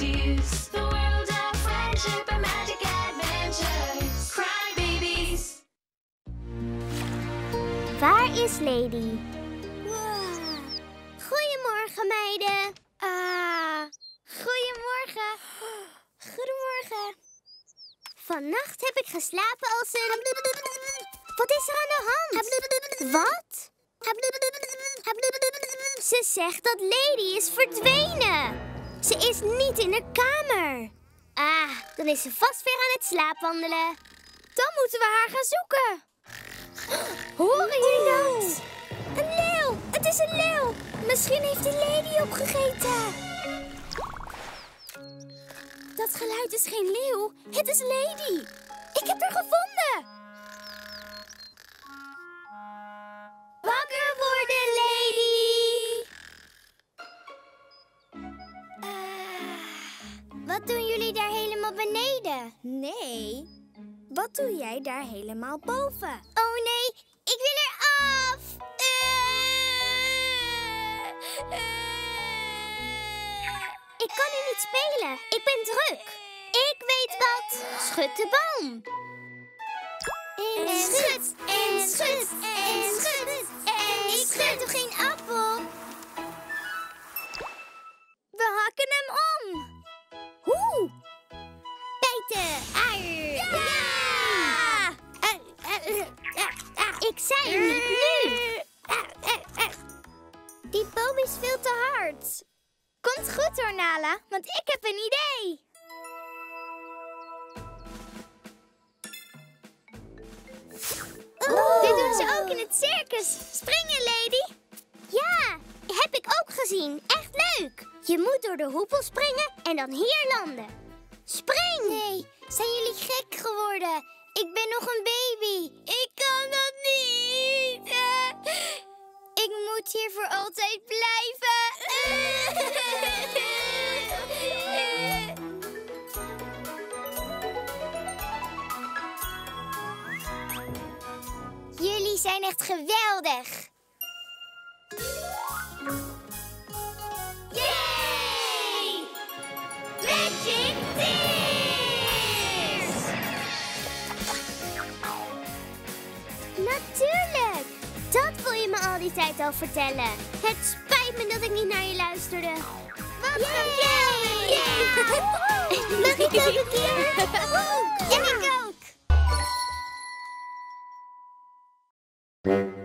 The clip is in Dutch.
De the world of friendship and magic adventures. Cry babies. Waar is Lady? Goedemorgen, meiden. Ah, goedemorgen. Goedemorgen. Vannacht heb ik geslapen als een... Wat is er aan de hand? Wat? Ze zegt dat Lady is verdwenen. Ze is niet in de kamer. Ah, dan is ze vast weer aan het slaapwandelen. Dan moeten we haar gaan zoeken. Horen jullie dat? Een leeuw! Het is een leeuw! Misschien heeft die lady opgegeten. Dat geluid is geen leeuw. Het is Lady. Wat doen jullie daar helemaal beneden? Nee. Wat doe jij daar helemaal boven? Oh nee, ik wil eraf! Ik kan nu niet spelen. Ik ben druk. Ik weet wat. Schud de boom. En schud, en schud, en schud. Ik zei niet nu. Die boom is veel te hard. Komt goed hoor, Nala, want ik heb een idee. Dit doen ze ook in het circus. Springen, lady. Ja, heb ik ook gezien. Echt leuk. Je moet door de hoepel springen en dan hier landen. Spring! Nee, zijn jullie gek geworden? Ik ben nog een baby. Ik kan dat hier voor altijd blijven. Jullie zijn echt geweldig. Tijd al vertellen. Het spijt me dat ik niet naar je luisterde. Wat geweldig! Mag ik ook een keer? Ja, ik ook!